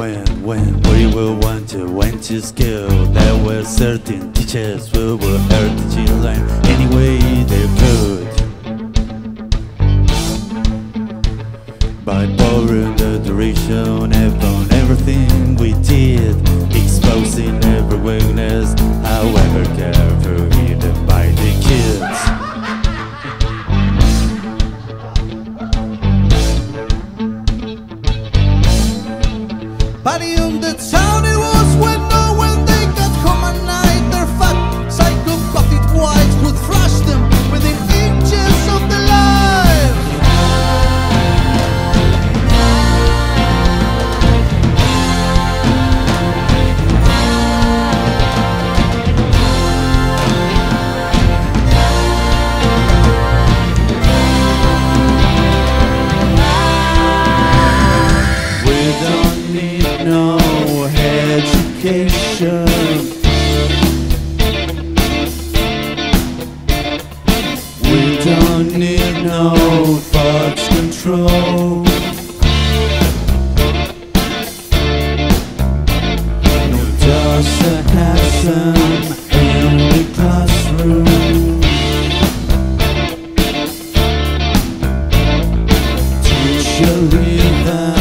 When, when we will want to went to school There were certain teachers who were hurt the children. Any way they could. By pouring the direction upon everything we did Exposing every weakness, however careful hidden by the kids you're now.